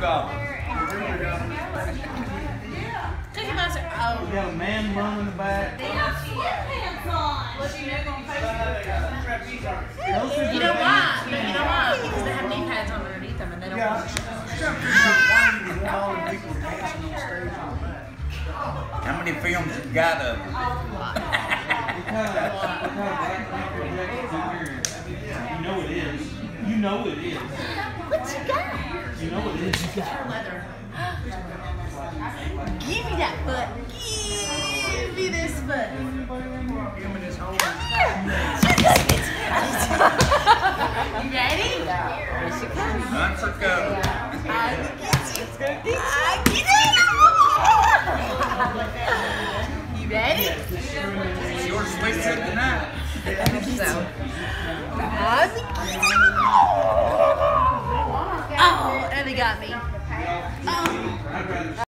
goblin. Cookie Monster. Oh. We got a man bun in the back. You know why? No, you know why? Because they have knee pads on underneath them and they don't Yeah. want to show. All people dancing on stage on the back. How many films you got of it? What kind of, what kind of Black Panther jacket's in here? You know it is. You know it is. What you got? You know what it is. Leather. Give me that foot. Give me this foot. you ready? Here she comes. None for go. I get you. I get you. You ready? Short sweet tonight. So, They got me. Oh.